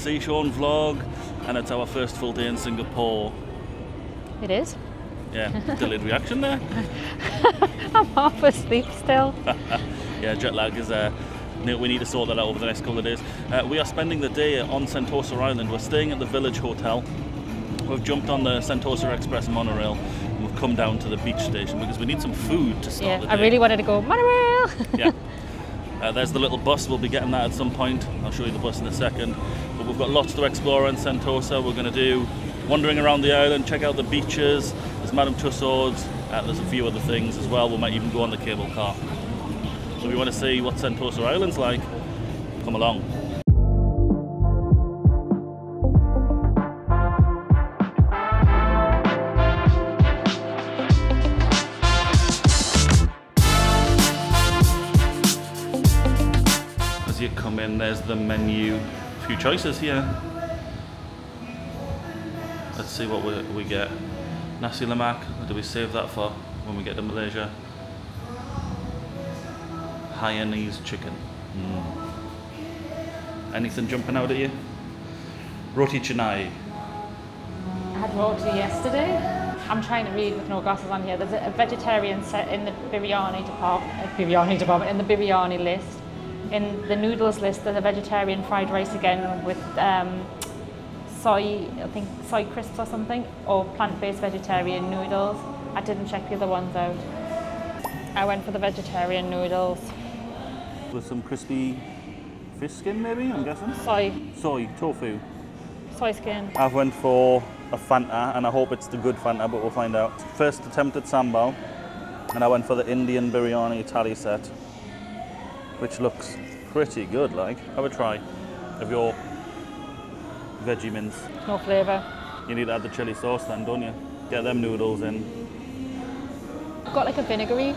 Shaun Vlog, and it's our first full day in Singapore. It is. Yeah, delayed reaction there. I'm half asleep still. Yeah, jet lag is uh, ne- we need to sort that out over the next couple of days. Uh, we are spending the day on Sentosa Island. We're staying at the Village Hotel. We've jumped on the Sentosa Express monorail and we've come down to the beach station because we need some food to start yeah, the day. I really wanted to go monorail. yeah. Uh, there's the little bus. We'll be getting that at some point. I'll show you the bus in a second. But we've got lots to explore in Sentosa. We're going to do wandering around the island, check out the beaches. There's Madame Tussauds. Uh, there's a few other things as well. We might even go on the cable car. So if you want to see what Sentosa Island's like, come along. The menu. A few choices here. Let's see what we, we get. Nasi lemak, do we save that for when we get to Malaysia? Hainanese chicken. Mm. Anything jumping out at you? Roti canai. I had roti yesterday. I'm trying to read with no glasses on here. There's a vegetarian set in the biryani department, uh, biryani department, in the biryani list. In the noodles list, there's a vegetarian fried rice again with um, soy, I think soy crisps or something, or plant-based vegetarian noodles. I didn't check the other ones out. I went for the vegetarian noodles. With some crispy fish skin, maybe, I'm guessing? Soy, Soy, tofu. soy skin. I've went for a Fanta, and I hope it's the good Fanta, but we'll find out. First attempt at sambal, and I went for the Indian biryani thali set, which looks pretty good, like. Have a try of your veggie mince. No flavour. You need to add the chili sauce then, don't you? Get them noodles in. Got like a vinegary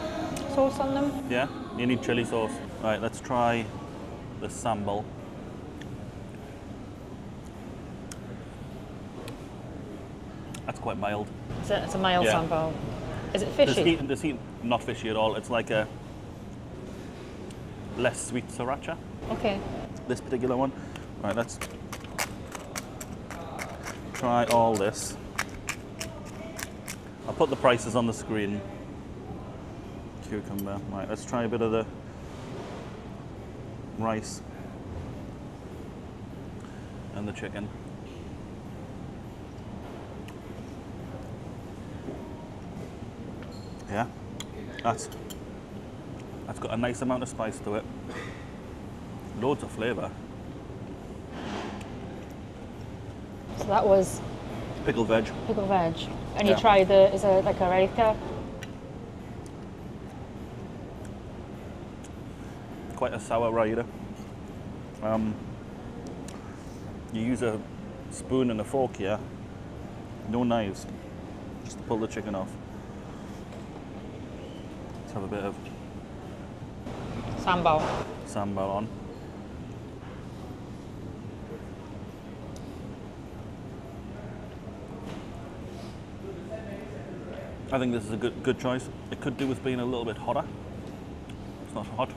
sauce on them. Yeah, you need chili sauce. All right, let's try the sambal. That's quite mild. It's a, it's a mild Yeah. sambal. Is it fishy? heat, this heat, not fishy at all. It's like a less sweet sriracha. Okay. This particular one. Right, let's try all this. I'll put the prices on the screen. Cucumber. Right, let's try a bit of the rice and the chicken. Yeah, that's that's got a nice amount of spice to it. Loads of flavour. So that was Pickled veg. Pickled veg. And Yeah. you tried the, is it like a raita? Quite a sour rider. Um, you use a spoon and a fork here. No knives. Just to pull the chicken off. Let's have a bit of Sambal. sambal on. I think this is a good good choice. It could do with being a little bit hotter. It's not hot.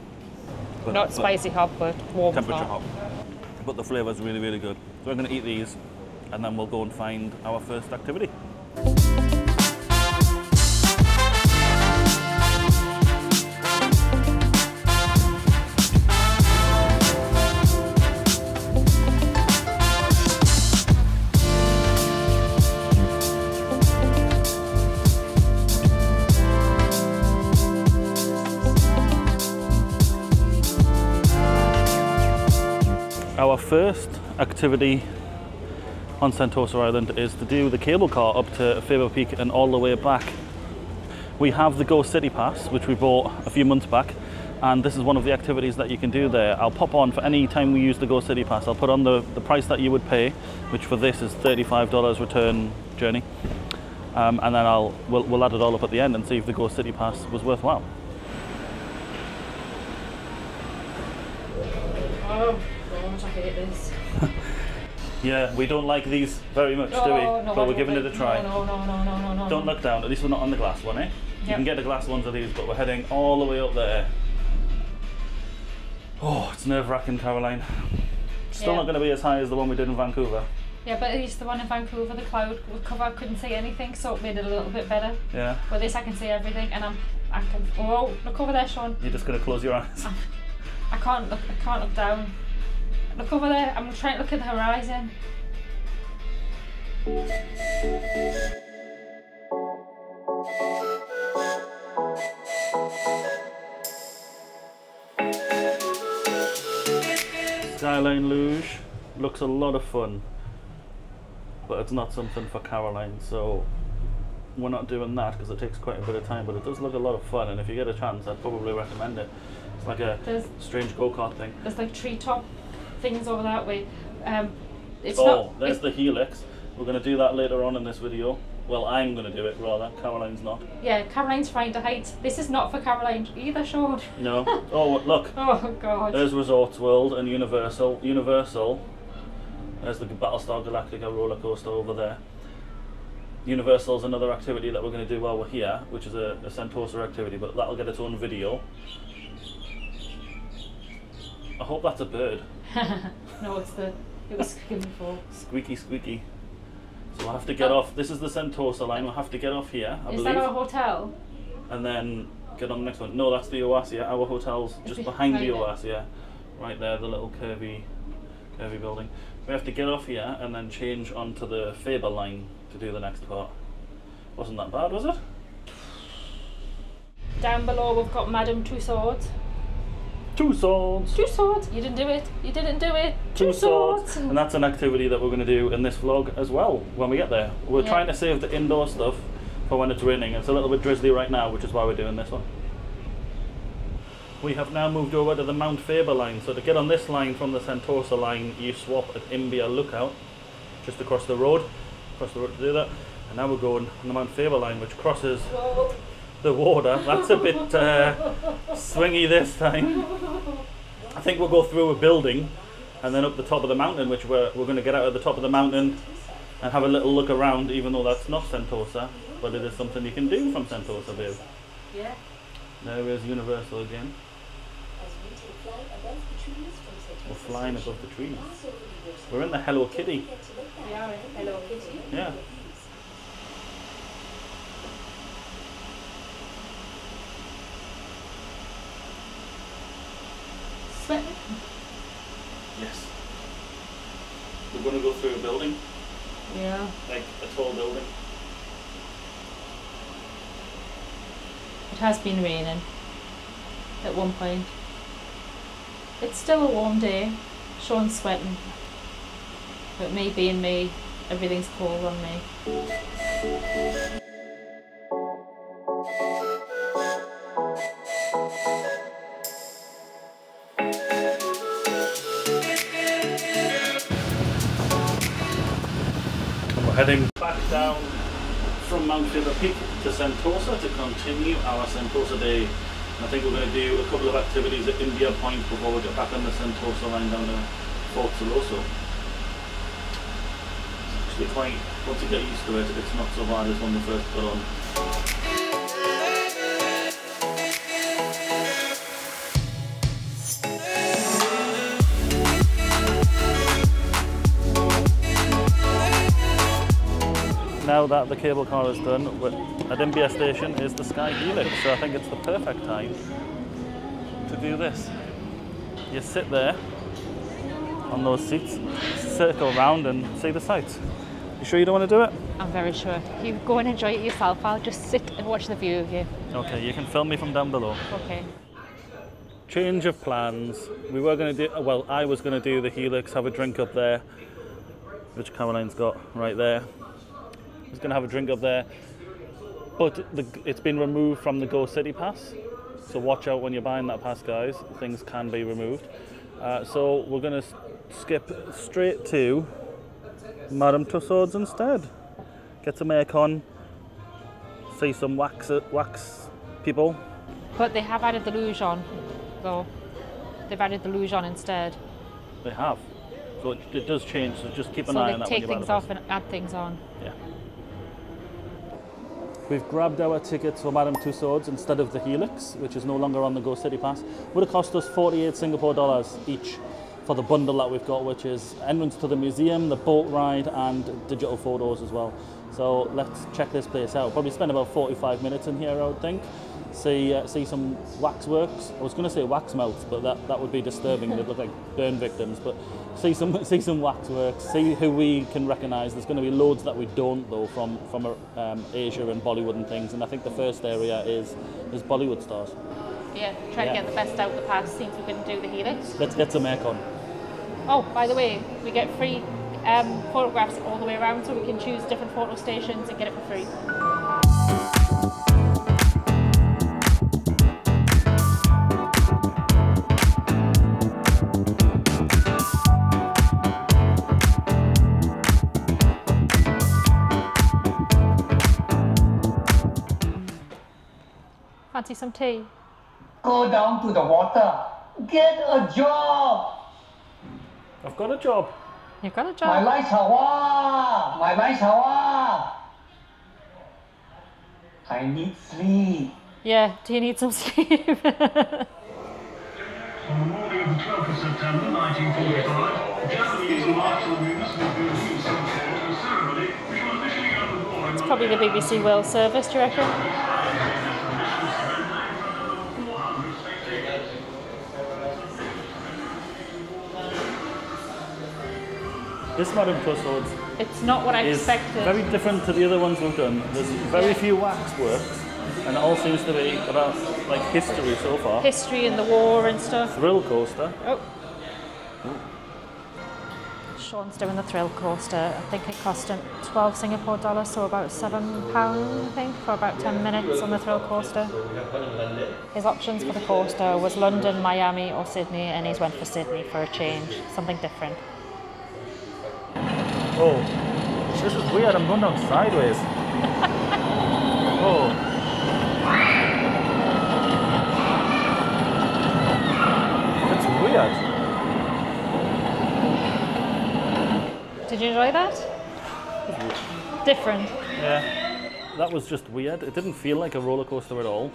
but- Not spicy hot, but warm Temperature hot. hot. But the flavour is really, really good. So we're going to eat these and then we'll go and find our first activity. Our first activity on Sentosa Island is to do the cable car up to Faber Peak and all the way back. We have the Go City Pass, which we bought a few months back, and this is one of the activities that you can do there. I'll pop on for any time we use the Go City Pass. I'll put on the, the price that you would pay, which for this is $35 return journey. Um, and then I'll we'll, we'll add it all up at the end and see if the Go City Pass was worthwhile. I hate this. Yeah, we don't like these very much, do we? No, no, but we're I giving it a try. No, no, no, no, no, no. Don't look down. At least we're not on the glass one, eh? You can get the glass ones of these, but we're heading all the way up there. Oh, it's nerve wracking, Caroline. Still Yeah. not going to be as high as the one we did in Vancouver. Yeah, but at least the one in Vancouver, the cloud cover I couldn't see anything, so it made it a little bit better. Yeah. But this I can see everything, and I'm I can. Oh, look over there, Shaun. You're just going to close your eyes. I can't look. I can't look down. Look over there. I'm trying to try and look at the horizon. Skyline Luge looks a lot of fun, but it's not something for Caroline, so we're not doing that because it takes quite a bit of time. But it does look a lot of fun, and if you get a chance, I'd probably recommend it. It's like a There's strange go kart thing. there's like treetop things over that way. Um, it's oh, not. there's it's- the Helix. We're going to do that later on in this video. Well, I'm going to do it rather. Caroline's not. Yeah, Caroline's trying to hide. This is not for Caroline either, Shaun. No. oh, look. Oh God. There's Resorts World and Universal. Universal. There's the Battlestar Galactica roller coaster over there. Universal's another activity that we're going to do while we're here, which is a, a Sentosa activity, but that'll get its own video. I hope that's a bird. no, it's the. It was squeaking before. Squeaky, squeaky. So we'll have to get Oh. off. This is the Sentosa line. We'll have to get off here, I is believe, that our hotel? and then get on the next one. No, that's the Oasia. Our hotel's just it behind the behind Oasia, right there, the little curvy, curvy building. We have to get off here and then change onto the Faber line to do the next part. Wasn't that bad, was it? Down below we've got Madame Two Swords. Two swords. Two swords. You didn't do it. You didn't do it. Two swords. And that's an activity that we're going to do in this vlog as well when we get there. We're Yeah. trying to save the indoor stuff for when it's raining. It's a little bit drizzly right now, which is why we're doing this one. We have now moved over to the Mount Faber line. So to get on this line from the Sentosa line, you swap at Imbiah Lookout, just across the road. Across the road to do that. And now we're going on the Mount Faber line, which crosses the water. That's a bit uh, swingy this time. I think we'll go through a building and then up the top of the mountain, which we're, we're going to get out at the top of the mountain and have a little look around, even though that's not Sentosa, but it is something you can do from Sentosa, babe. Yeah. There is Universal again. We take flight above the trees from We're flying above the trees. pass over the water. We're in the Hello Kitty. Get We are in Hello Kitty. Yeah. Sweating. Yes. We're going to go through a building, Yeah. like a tall building. It has been raining at one point. It's still a warm day. Shaun's sweating. But me being me, everything's cold on me. Back down from Mount Faber Peak to Sentosa to continue our Sentosa day. I think we're going to do a couple of activities at India Point before we get back on the Sentosa line down to Fort Siloso. It's actually quite, once you get used to it, it's not so bad as when we first got on. Now that the cable car is done, at Imbiah station is the Sky Helix, so I think it's the perfect time to do this. You sit there on those seats, circle round and see the sights. You sure you don't want to do it? I'm very sure. You go and enjoy it yourself. I'll just sit and watch the view here. Okay, you can film me from down below. Okay. Change of plans. We were going to do, well, I was going to do the Helix, have a drink up there, which Caroline's got right there. Was going to have a drink up there, but the, it's been removed from the Go City Pass. So watch out when you're buying that pass, guys. Things can be removed. Uh, so we're going to skip straight to Madame Tussauds instead. Get some aircon, see some wax, wax people. But they have added the luge on, though. They've added the luge on instead. They have. So it, it does change, so just keep an so eye on that take when you things off and add things on. We've grabbed our tickets for Madame Tussauds instead of the Helix, which is no longer on the Go City Pass. Would have cost us 48 Singapore dollars each for the bundle that we've got, which is entrance to the museum, the boat ride, and digital photos as well. So let's check this place out. Probably spend about 45 minutes in here, I would think. See, uh, see some waxworks. I was going to say wax melts, but that, that would be disturbing. They'd look like burn victims. But see some see some waxworks. See who we can recognise. There's going to be loads that we don't though from from um, Asia and Bollywood and things. And I think the first area is is Bollywood stars. Yeah, try Yeah. to get the best out of the past, see if we can do the helix. Let's get some aircon. Oh, by the way, we get free um, photographs all the way around, so we can choose different photo stations and get it for free. Fancy some tea? Go down to the water. Get a job. I've got a job. You've got a job. My job. lights hawa. My lights hawa. I need sleep. Yeah, do you need some sleep? On the morning of the 12th of September 1945, Japanese marched to the municipal building in St. Paul to a ceremony which will officially open the door in Probably the BBC World Service, do you reckon? This modern Madame Tussauds It's not what I expected. very different to the other ones we've done. There's very few waxworks, and it all seems to be about like history so far. History and the war and stuff. Thrill coaster. Oh. Shaun's doing the thrill coaster. I think it cost him 12 Singapore dollars, so about £7, I think, for about 10 minutes on the thrill coaster. His options for the coaster was London, Miami, or Sydney, and he's went for Sydney for a change, something different. Oh, this is weird. I'm going down sideways. oh. That's weird. Did you enjoy that? Different. Yeah. That was just weird. It didn't feel like a roller coaster at all,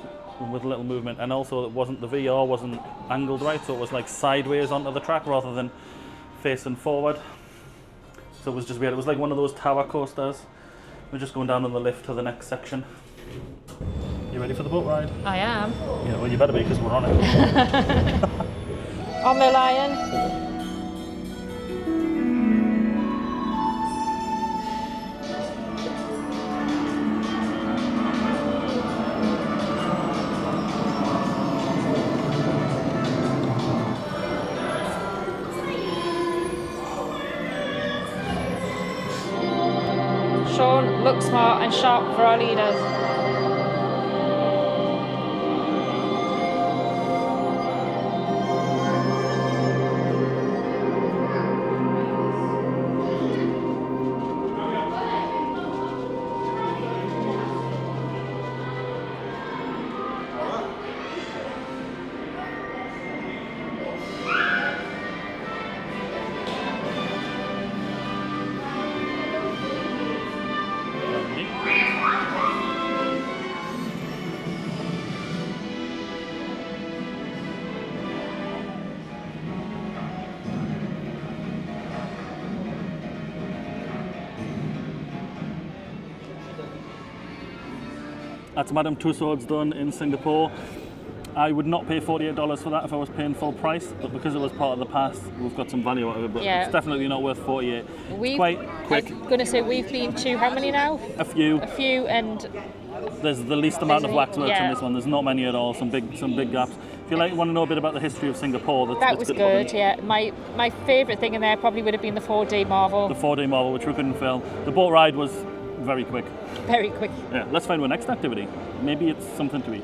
with a little movement, and also it wasn't the VR wasn't angled right, so it was like sideways onto the track rather than facing forward. So it was just weird. It was like one of those tower coasters. We're just going down on the lift to the next section. You ready for the boat ride? I am. Yeah, well, you better be because we're on it. On the lion. look for sharp for That's Madame Tussauds done in Singapore. I would not pay $48 for that if I was paying full price, but because it was part of the pass, we've got some value out of it. But Yeah. it's definitely not worth 48. We've, quite quick. I'm gonna say we've been to how many now? A few. A few, and There's the least amount of waxworks yeah. in this one. There's not many at all. Some big, some big gaps. If you like, want to know a bit about the history of Singapore, that's, that was good. to good. Yeah, my my favourite thing in there probably would have been the 4D Marvel. The 4D Marvel, which we couldn't film. The boat ride was very quick. Very quick. Yeah, let's find our next activity. Maybe it's something to eat.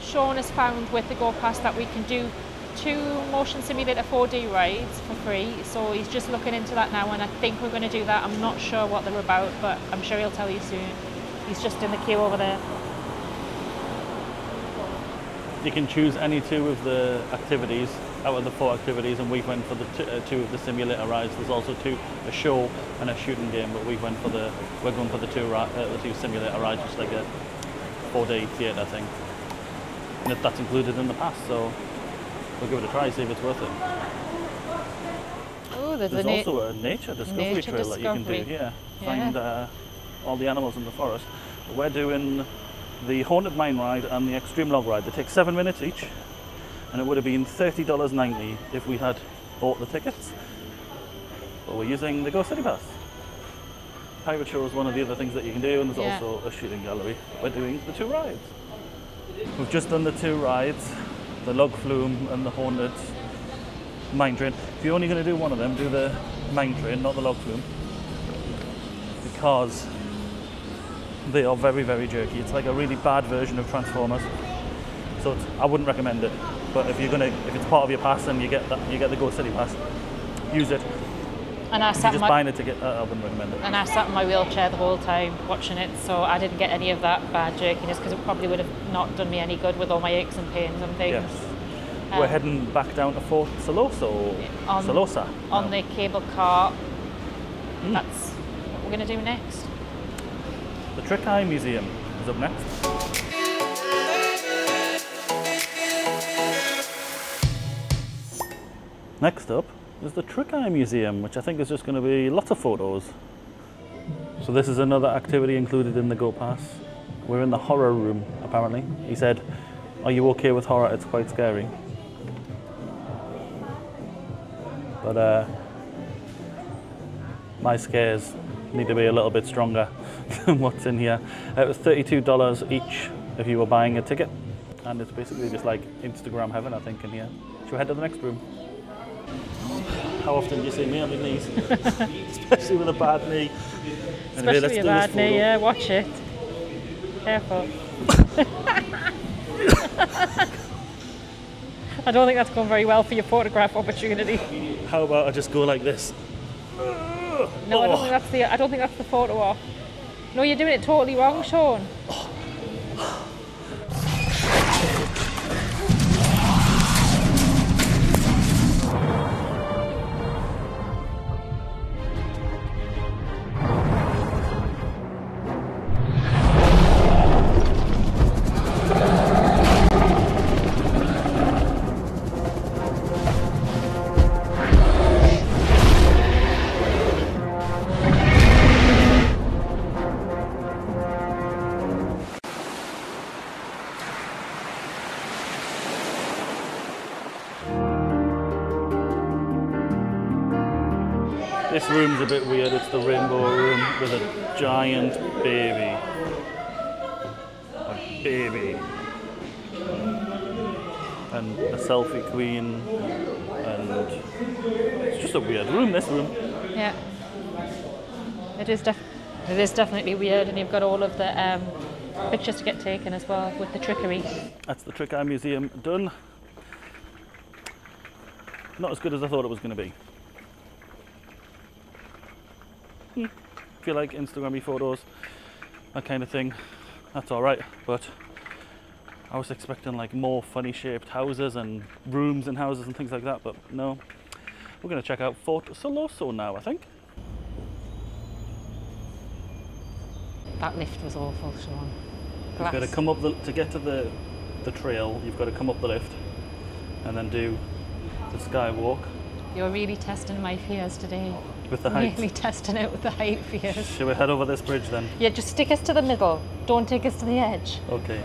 Shaun has found with the Go Pass that we can do two motion simulator 4D rides for free. So he's just looking into that now, and I think we're going to do that. I'm not sure what they're about, but I'm sure he'll tell you soon. He's just in the queue over there. You can choose any two of the activities out of the four activities, and we went for the two, uh, two of the simulator rides. There's also two, a show and a shooting game, but we went for the we're going for the two ri- uh, the two simulator rides, just like a 4D theatre thing. And that's included in the pass, so we'll give it a try, see if it's worth it. Oh, there's, There's also a nature discovery nature trail that you can do. discovery. Yeah, Yeah. find uh, all the animals in the forest. We're doing the haunted mine ride and the extreme log ride. They take seven minutes each, and it would have been thirty dollars ninety if we had bought the tickets. But we're using the Go City Pass. Pirate Show is one of the other things that you can do, and there's Yeah. also a shooting gallery. We're doing the two rides. We've just done the two rides, the log flume and the haunted mine train. If you're only going to do one of them, do the mine train, not the log flume, because they are very, very jerky. It's like a really bad version of Transformers. So I wouldn't recommend it. But if you're gonna, if it's part of your pass and you get that, you get the Go City Pass, use it. and I If sat in just my buying a ticket, uh, I wouldn't recommend it. and I sat in my wheelchair the whole time watching it, so I didn't get any of that bad jerkiness because it probably would have not done me any good with all my aches and pains and things. Yes. We're Um, heading back down to Fort Siloso. On- Solosa. On now. the cable car, Hmm. that's what we're going to do next. The Trick Eye Museum is up next. Next up is the Trick Eye Museum, which I think is just going to be lots of photos. So this is another activity included in the Go Pass. We're in the horror room, apparently. He said, are you okay with horror? It's quite scary. But uh, my scares need to be a little bit stronger than what's in here. It was $32 each if you were buying a ticket. And it's basically just like Instagram heaven, I think, in here. Should we head to the next room? How often do you see me on my knees? Especially with a bad knee. Anyway, Especially a do bad knee, yeah, watch it. Careful. I don't think that's going very well for your photograph opportunity. How about I just go like this? No, I don't Oh. think that's the I don't think that's the photo op. No, you're doing it totally wrong, Shaun. This room's a bit weird. It's the rainbow room with a giant baby. A baby. And a selfie queen. And it's just a weird room, this room. Yeah. It is def- it is definitely weird and you've got all of the um, pictures to get taken as well with the trickery. That's the Trick Eye Museum done. Not as good as I thought it was going to be. Mm. If you like Instagrammy photos, that kind of thing, that's alright. But I was expecting like more funny shaped houses and rooms and houses and things like that, but no. We're going to check out Fort Siloso now, I think. That lift was awful, Shaun. You've got to come up the, to get to the the trail. You've got to come up the lift and then do the skywalk You're really testing my fears today. With the height. Really testing it with the height fears. Shall we head over this bridge then? Yeah, just stick us to the middle. Don't take us to the edge. Okay.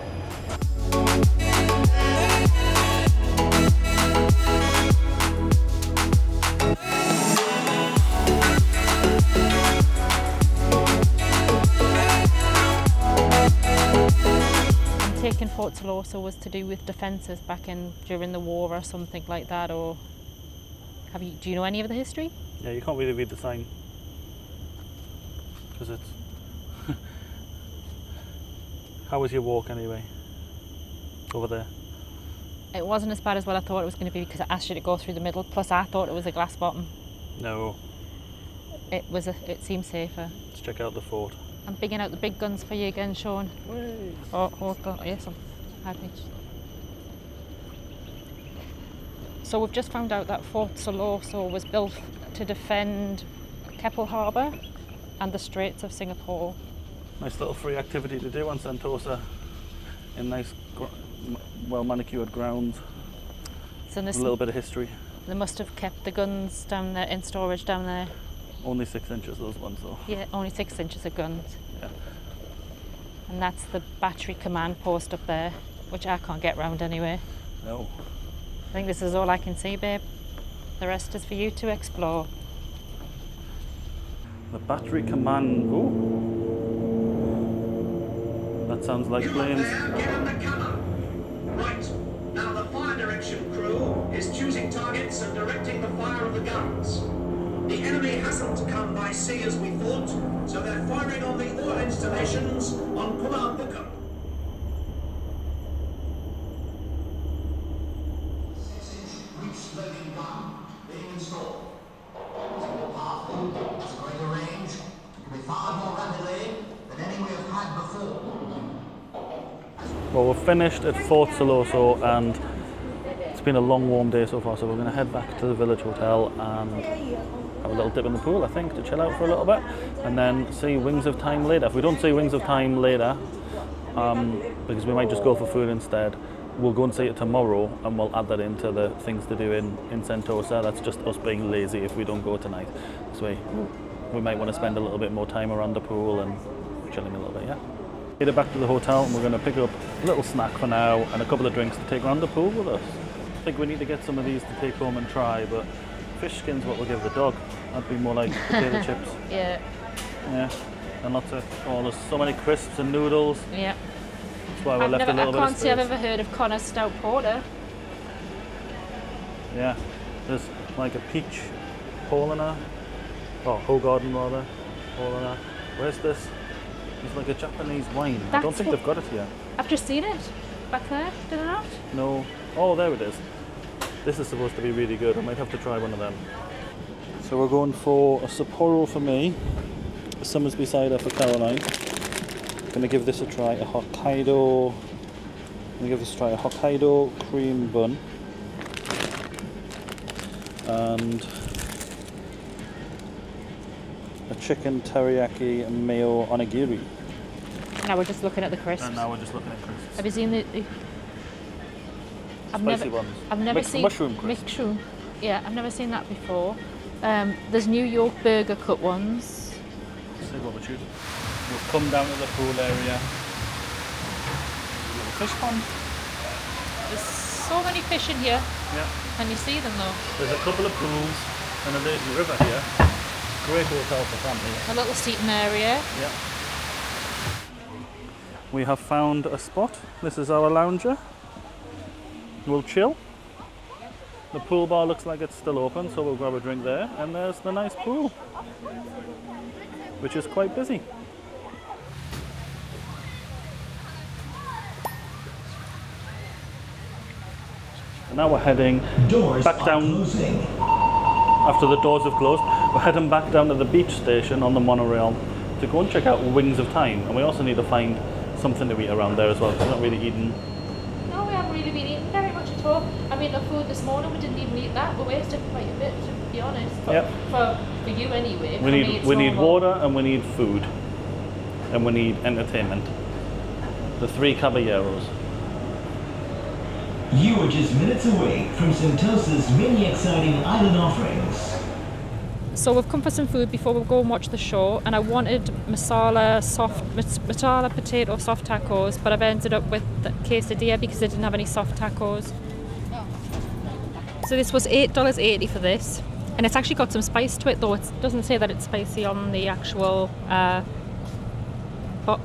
Taking Fort Tolosa was to do with defences back in during the war or something like that, or have you? Do you know any of the history? Yeah, you can't really read the sign because it's. How was your walk anyway? Over there. It wasn't as bad as what I thought it was going to be because I asked you to go through the middle. Plus, I thought it was a glass bottom. No. It was. A, it seemed safer. Let's check out the fort. I'm bigging out the big guns for you again, Shaun. Oh, oh God, yes, I'm had me. So we've just found out that Fort Siloso was built to defend Keppel Harbour and the Straits of Singapore. Nice little free activity to do on Sentosa in nice, well manicured grounds. So A little bit of history. They must have kept the guns down there in storage down there. Only six inches, those ones though. Yeah, only six inches of guns. Yeah. And that's the battery command post up there, which I can't get round anyway. No. I think this is all I can see, babe. The rest is for you to explore. The battery command. Oh. That sounds like planes. Get on the cover. Right. Now the fire direction crew is choosing targets and directing the fire of the guns. The enemy hasn't come by sea as we thought, so they're firing on the oil installations on Pulau finished at Fort Siloso and it's been a long, warm day so far, so we're going to head back to the village hotel and have a little dip in the pool, I think, to chill out for a little bit and then see Wings of Time later. If we don't see Wings of Time later, um, because we might just go for food instead, we'll go and see it tomorrow and we'll add that into the things to do in, in Sentosa. That's just us being lazy if we don't go tonight. So we, we might want to spend a little bit more time around the pool and chilling a little bit, yeah? Headed back to the hotel and we're going to pick up a little snack for now and a couple of drinks to take around the pool with us. I think we need to get some of these to take home and try, but fish skin's what we'll give the dog. That'd be more like potato chips. Yeah, Yeah. And lots of, oh, there's so many crisps and noodles. yeah. That's why we I've left never, a little I bit of can't say I've ever heard of Connor Stout Porter. Yeah. There's like a peach Paulina. Oh, Hoegaarden rather. Paulina. Where's this? It's like a Japanese wine. I don't think they've got it here. I've just seen it back there, did I not? No. Oh, there it is. This is supposed to be really good. I might have to try one of them. So we're going for a Sapporo for me, a Somersby cider for Caroline. Gonna give this a try. A Hokkaido. I'm Gonna give this a try. A Hokkaido cream bun. And chicken teriyaki mayo onigiri. Now we're just looking at the crisps. And now we're just looking at crisps. Have you seen the? the I've Spicy never, ones. I've never Mixed seen mushroom crisps. Mushroom. Yeah, I've never seen that before. Um, there's New York burger cut ones. See what we're choosing. We've come down to the pool area. Little fish pond. There's so many fish in here. Yeah. Can you see them though? There's a couple of pools and a lazy river here. Great hotel for family. A little seating area. Yeah. We have found a spot. This is our lounger. We'll chill. The pool bar looks like it's still open, so we'll grab a drink there. And there's the nice pool, which is quite busy. Now we're heading Doors back down after the doors have closed, we're heading back down to the beach station on the monorail to go and check out Wings of Time. And we also need to find something to eat around there as well. 'cause We're not really eating. No, we haven't really been eating very much at all. I mean, the food this morning we didn't even eat that. We wasted quite a bit, to be honest. For, Yep. for, for you anyway. We need it's we need water and we need food, and we need entertainment. The three caballeros. You are just minutes away from Sentosa's many exciting island offerings. So we've come for some food before we go and watch the show, and I wanted masala soft mas- masala potato soft tacos, but I've ended up with the quesadilla because they didn't have any soft tacos. So this was eight dollars eighty for this, and it's actually got some spice to it, though. It doesn't say that it's spicy on the actual uh,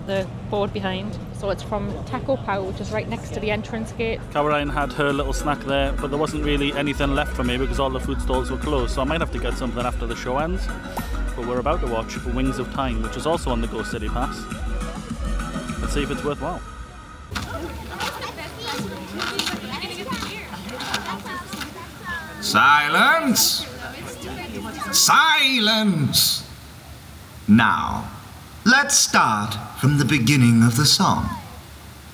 the board behind. So it's from Taco Pau, which is right next to the entrance gate. Caroline had her little snack there, but there wasn't really anything left for me because all the food stalls were closed. So I might have to get something after the show ends. But we're about to watch Wings of Time, which is also on the Go City Pass. Let's see if it's worthwhile. Silence! Silence! Now, let's start from the beginning of the song.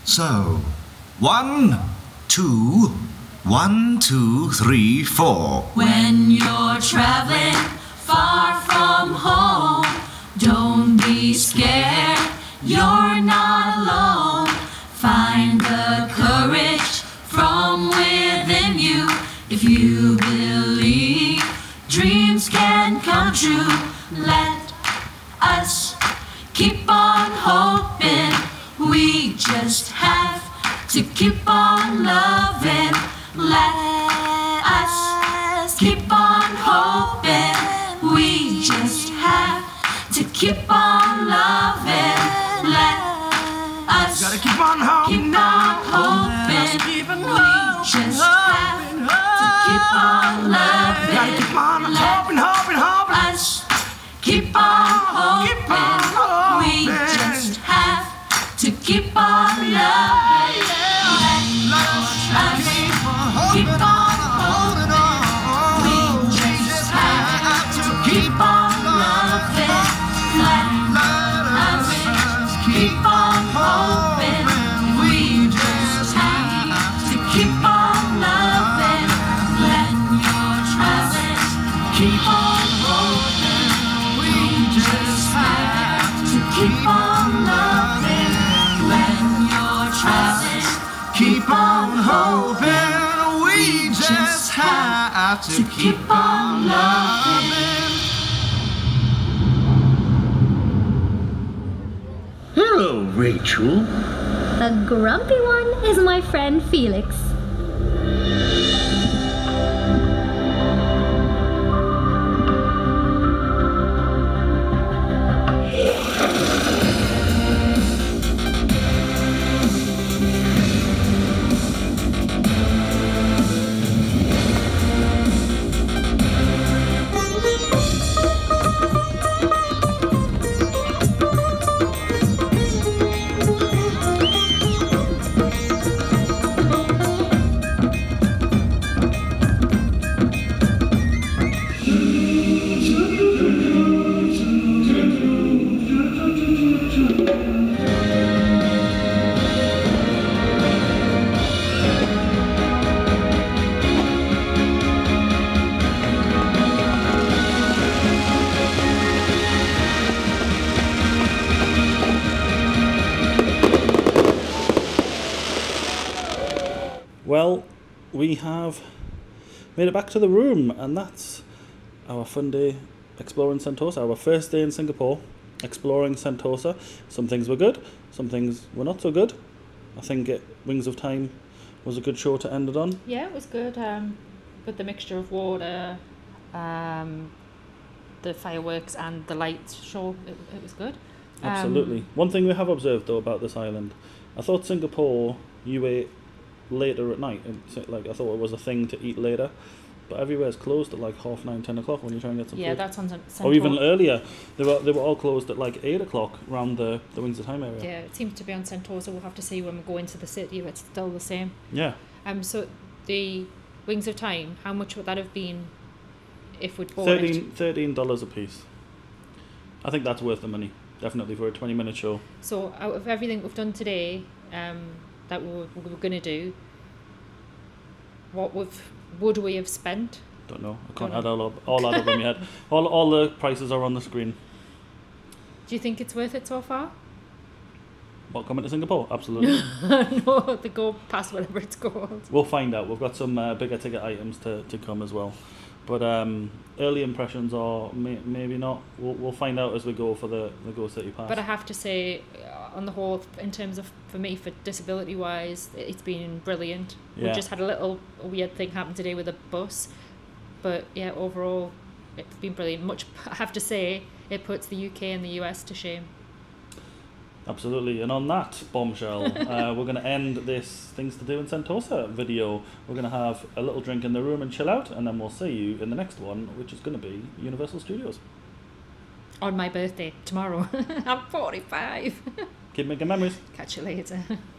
So, one, two, one, two, three, four. When you're traveling far from home, don't be scared, you're not alone. Find the courage from within you if you believe dreams can come true. Let us keep on hoping. We just have to keep on loving. Let us keep on hoping. We just have to keep on loving. Let us Gotta keep on hoping. keep on hoping. We just have to keep on loving. Gotta keep on have to keep on loving. Hello, Rachel. The grumpy one is my friend Felix. Made it back to the room, and that's our fun day exploring Sentosa. Our first day in Singapore, exploring Sentosa. Some things were good, some things were not so good. I think it, Wings of Time was a good show to end it on. Yeah, it was good. Um, with the mixture of water, um, the fireworks and the lights show, it, it was good. Um, Absolutely. One thing we have observed though about this island, I thought Singapore you later at night. It's like I thought it was a thing to eat later, but everywhere's closed at like half nine, ten o'clock when you try and get some Yeah, food. that's on Sen- Or even earlier. They were they were all closed at like eight o'clock around the the Wings of Time area. Yeah, it seems to be on Sentosa. We'll have to see when we go into the city if it's still the same. Yeah. Um, so the Wings of Time, how much would that have been if we'd bought it? Thirteen thirteen dollars a piece. I think that's worth the money. Definitely for a twenty minute show. So out of everything we've done today, um, that we were, we were going to do, what we've, would we have spent? Don't know. I can't Don't add all up all add up in my head. All all the prices are on the screen. Do you think it's worth it so far? What coming to Singapore? Absolutely. no, the Go Pass whatever it's called. We'll find out. We've got some uh, bigger ticket items to, to come as well. But um, early impressions are may, maybe not. We'll, we'll find out as we go for the, the Go City Pass. But I have to say, uh, on the whole, in terms of for me, for disability wise, it's been brilliant. Yeah. We just had a little weird thing happen today with a bus, but yeah, overall, it's been brilliant. Much I have to say, it puts the UK and the US to shame. Absolutely. And on that bombshell, uh, we're going to end this Things to Do in Sentosa video. We're going to have a little drink in the room and chill out, and then we'll see you in the next one, which is going to be Universal Studios. On my birthday tomorrow, I'm 45. Keep making memories. Catch you later.